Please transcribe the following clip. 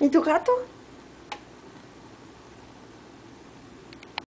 Il tuo gatto?